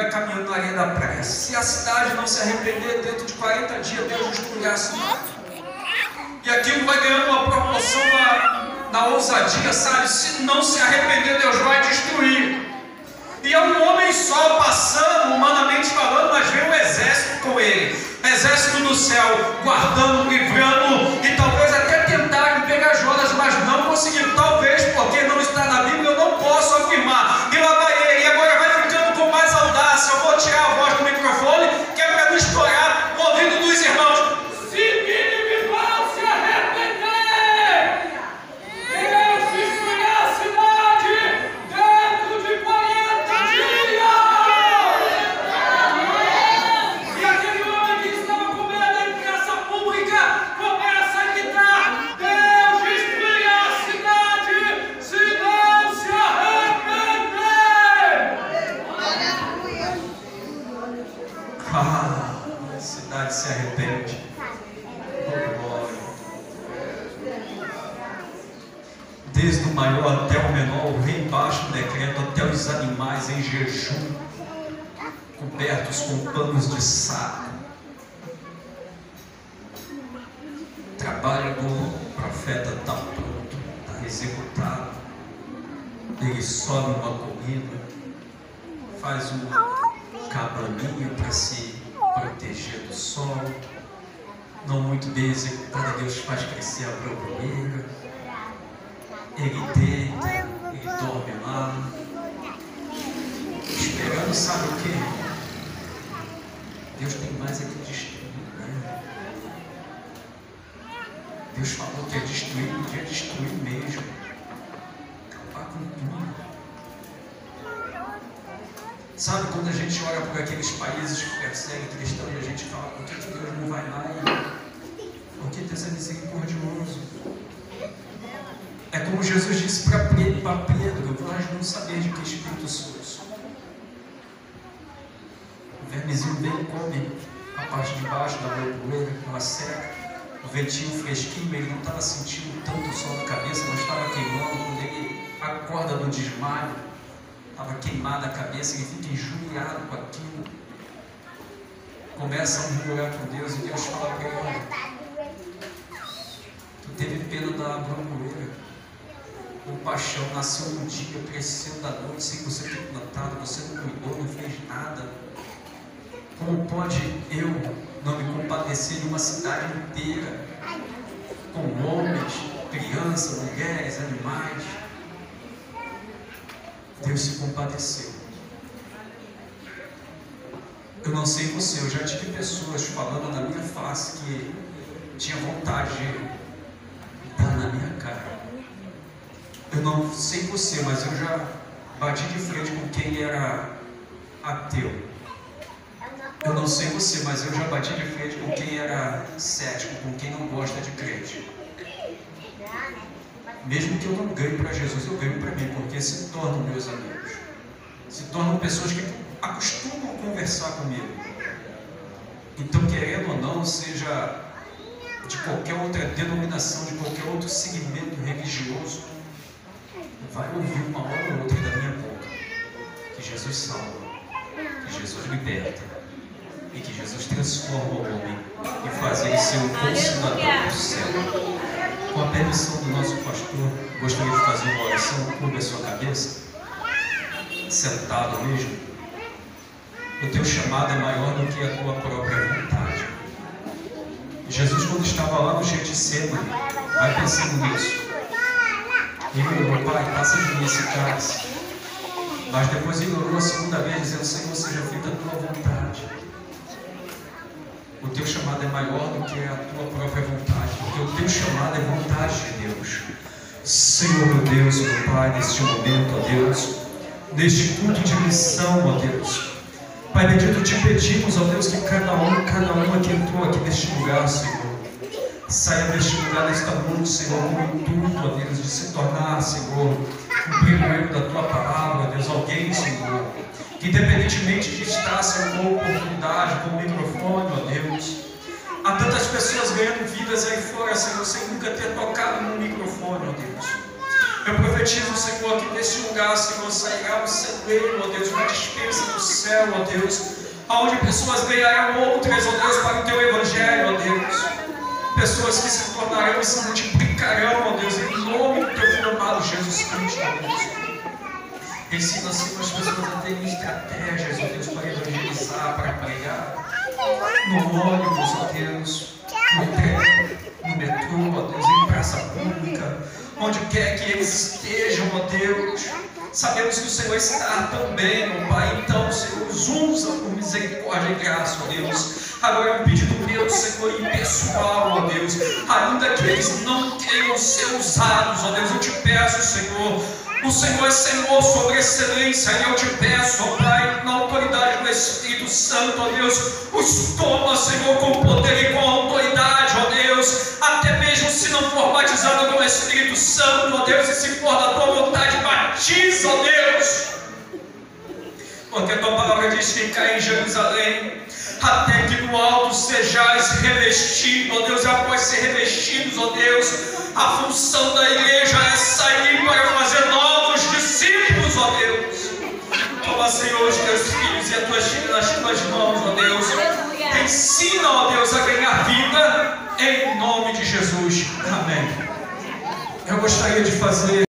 vai caminhando na areia da praia. Se a cidade não se arrepender, dentro de 40 dias Deus destruirá a cidade. E aquilo vai ganhando uma proporção na, na ousadia, sabe? Se não se arrepender, Deus vai destruir. E é um homem só passando, humanamente falando, mas vem um exército com ele. Exército do céu, guardando, livrando, maior até o menor, o rei baixa o decreto até os animais em jejum, cobertos com panos de saco. O trabalho do profeta está pronto, está executado. Ele sobe uma colina, faz um cabaninho para se proteger do sol. Não muito bem executada, Deus faz crescer a broboeira ele deita, ele dorme lá, esperando, sabe o que? Deus tem mais é que destruir. Né? Deus falou que ia destruir, podia destruir mesmo. Acabar com tudo. Sabe quando a gente olha por aqueles países que perseguem cristãos e a gente fala, por que Deus não vai lá e. Por que Deus é misericordioso? É como Jesus disse para Pedro, vós não sabeis de que espírito sois. O vermezinho vem e come a parte de baixo da poeira, ela seca. O ventinho fresquinho, ele não estava sentindo tanto sol na cabeça, mas estava queimando. Quando ele acorda no desmaio, estava queimada a cabeça, ele fica injuriado com aquilo. Começa a murmurar com Deus e Deus fala para ele: Tu teve pena da broncoeira paixão nasceu um dia, cresceu da noite sem você ter plantado, você não cuidou, não fez nada. Como pode eu não me compadecer de uma cidade inteira, com homens, crianças, mulheres, animais? Deus se compadeceu. Eu não sei você, eu já tive pessoas falando na minha face que tinha vontade de dar na minha cara. Eu não sei você, mas eu já bati de frente com quem era ateu. Eu não sei você, mas eu já bati de frente com quem era cético, com quem não gosta de crente. Mesmo que eu não ganhe para Jesus, eu ganho para mim, porque se tornam meus amigos. Se tornam pessoas que acostumam conversar comigo. Então, querendo ou não, seja de qualquer outra denominação, de qualquer outro segmento religioso, vai ouvir uma hora ou outra da minha boca que Jesus salva, que Jesus liberta e que Jesus transforma o homem e faz ele ser o consumador do céu. Com a permissão do nosso pastor, gostaria de fazer uma oração, curva a sua cabeça, sentado mesmo. O teu chamado é maior do que a tua própria vontade. Jesus, quando estava lá no Getsemane, vai pensando nisso. E meu pai, passa de mim esse cálice. Mas depois ele orou a segunda vez, dizendo: Senhor, seja feita a tua vontade. O teu chamado é maior do que a tua própria vontade, porque o teu chamado é vontade de Deus. Senhor, meu Deus, meu Pai, neste momento, ó Deus, neste culto de missão, ó Deus. Pai bendito, te pedimos, ó Deus, que cada um, cada uma que entrou aqui neste lugar, Senhor, saia deste lugar nesta noite, Senhor, com o intuito, ó Deus, de se tornar, Senhor, um primeiro da tua palavra, Deus, alguém, Senhor, que independentemente de estar, Senhor, com oportunidade, com o microfone, ó Deus, há tantas pessoas ganhando vidas aí fora, Senhor, sem nunca ter tocado no microfone, ó Deus. Eu profetizo, Senhor, que nesse lugar, Senhor, sairá um celeiro, ó Deus, uma dispensa do céu, ó Deus, onde pessoas ganharão outras, ó Deus, para o teu evangelho, ó Deus. Pessoas que se tornarão e se multiplicarão, ó Deus, em nome do teu filho amado Jesus Cristo, ó Deus. Ensina, Senhor, as pessoas a terem estratégias, ó Deus, para evangelizar, para pregar. No ônibus, ó Deus, no trem, no metrô, ó Deus, em praça pública, onde quer que eles estejam, ó Deus. Sabemos que o Senhor está também, ó Pai. Então, Senhor, os usa por misericórdia e graça, ó Deus. Agora é um pedido meu, Senhor, e pessoal, ó Deus. Ainda que eles não queiram ser usados, ó Deus, eu te peço, Senhor o Senhor é Senhor sobre excelência, e eu te peço, ó Pai, na autoridade do Espírito Santo, ó Deus, os toma, Senhor, com poder e com autoridade, ó Deus, até mesmo se não for batizado com o Espírito Santo, ó Deus, e se for da tua vontade, batiza, ó Deus, porque a tua que cai em Jerusalém, até que no alto sejais revestidos, ó Deus, e após ser revestidos, ó Deus, a função da igreja é sair para fazer novos discípulos, ó Deus. Toma, Senhor, os teus filhos e as tuas nas tuas mãos, ó Deus. Ensina, ó Deus, a ganhar vida em nome de Jesus. Amém. Eu gostaria de fazer.